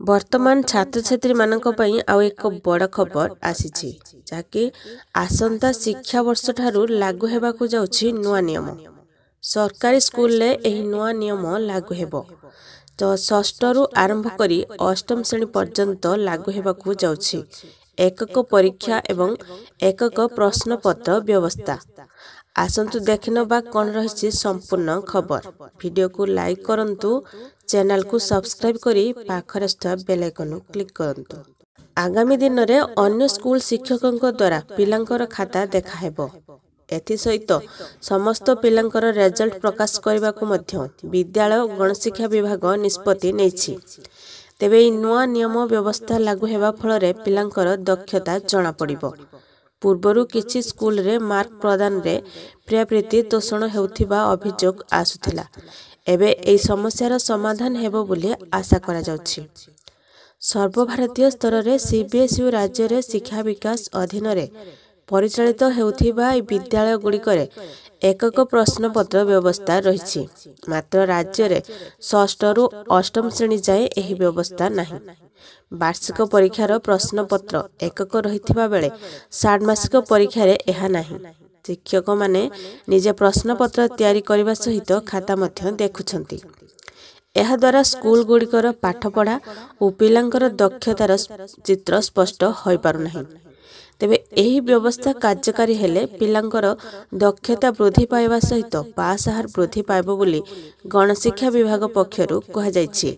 ବର୍ତ୍ତମାନ ଛାତ୍ରଛାତ୍ରୀମାନଙ୍କ ପାଇଁ ଆଉ ଏକ ବଡ଼ ଖବର ଆସିଛି ଯାହାକି ଆସନ୍ତା ଶିକ୍ଷାବର୍ଷଠାରୁ ଲାଗୁ ହେବାକୁ ଯାଉଛି ନୂଆ ନିୟମ। ସରକାରୀ ସ୍କୁଲରେ ଏହି ନୂଆ ନିୟମ ଲାଗୁ ହେବ। ତ ଷଷ୍ଠରୁ ଆରମ୍ଭ କରି ଅଷ୍ଟମ ଶ୍ରେଣୀ ପର୍ଯ୍ୟନ୍ତ ଲାଗୁ ହେବାକୁ ଯାଉଛି। ଏକକ ପରୀକ୍ଷା ଏବଂ ଏକକ ପ୍ରଶ୍ନପତ୍ର ବ୍ୟବସ୍ଥା। ଆସନ୍ତୁ ଦେଖିନେବା କ'ଣ ରହିଛି ସମ୍ପୂର୍ଣ୍ଣ ଖବର। ଭିଡ଼ିଓକୁ ଲାଇକ୍ କରନ୍ତୁ ଚ୍ୟାନେଲକୁ ସବସ୍କ୍ରାଇବ୍ କରି ପାଖରେ ଥିବା ବେଲ୍ ଆଇକନ୍କୁ କ୍ଲିକ୍ କରନ୍ତୁ। ଆଗାମୀ ଦିନରେ ଅନ୍ୟ ସ୍କୁଲ ଶିକ୍ଷକଙ୍କ ଦ୍ୱାରା ପିଲାଙ୍କର ଖାତା ଦେଖାହେବ। ଏଥିସହିତ ସମସ୍ତ ପିଲାଙ୍କର ରେଜଲ୍ଟ ପ୍ରକାଶ କରିବାକୁ ମଧ୍ୟ ବିଦ୍ୟାଳୟ ଗଣଶିକ୍ଷା ବିଭାଗ ନିଷ୍ପତ୍ତି ନେଇଛି। ତେବେ ଏହି ନୂଆ ନିୟମ ବ୍ୟବସ୍ଥା ଲାଗୁ ହେବା ଫଳରେ ପିଲାଙ୍କର ଦକ୍ଷତା ଜଣାପଡ଼ିବ। ପୂର୍ବରୁ କିଛି ସ୍କୁଲରେ ମାର୍କ ପ୍ରଦାନରେ ପ୍ରିୟାପ୍ରୀତି ତୋଷଣ ହେଉଥିବା ଅଭିଯୋଗ ଆସୁଥିଲା। ଏବେ ଏହି ସମସ୍ୟାର ସମାଧାନ ହେବ ବୋଲି ଆଶା କରାଯାଉଛି। ସର୍ବଭାରତୀୟ ସ୍ତରରେ ସିବିଏସ୍ଇ ରାଜ୍ୟରେ ଶିକ୍ଷା ବିକାଶ ଅଧୀନରେ ପରିଚାଳିତ ହେଉଥିବା ଏହି ବିଦ୍ୟାଳୟଗୁଡ଼ିକରେ ଏକକ ପ୍ରଶ୍ନପତ୍ର ବ୍ୟବସ୍ଥା ରହିଛି। ମାତ୍ର ରାଜ୍ୟରେ ଷଷ୍ଠରୁ ଅଷ୍ଟମ ଶ୍ରେଣୀ ଯାଏଁ ଏହି ବ୍ୟବସ୍ଥା ନାହିଁ। ବାର୍ଷିକ ପରୀକ୍ଷାର ପ୍ରଶ୍ନପତ୍ର ଏକକ ରହିଥିବା ବେଳେ ଷାଣ୍ମାସିକ ପରୀକ୍ଷାରେ ଏହା ନାହିଁ। ଶିକ୍ଷକମାନେ ନିଜେ ପ୍ରଶ୍ନପତ୍ର ତିଆରି କରିବା ସହିତ ଖାତା ମଧ୍ୟ ଦେଖୁଛନ୍ତି। ଏହାଦ୍ୱାରା ସ୍କୁଲଗୁଡ଼ିକର ପାଠପଢ଼ା ଓ ପିଲାଙ୍କର ଦକ୍ଷତାର ଚିତ୍ର ସ୍ପଷ୍ଟ ହୋଇପାରୁନାହିଁ। ତେବେ ଏହି ବ୍ୟବସ୍ଥା କାର୍ଯ୍ୟକାରୀ ହେଲେ ପିଲାଙ୍କର ଦକ୍ଷତା ବୃଦ୍ଧି ପାଇବା ସହିତ ପାସ୍ ହାର ବୃଦ୍ଧି ପାଇବ ବୋଲି ଗଣଶିକ୍ଷା ବିଭାଗ ପକ୍ଷରୁ କୁହାଯାଇଛି।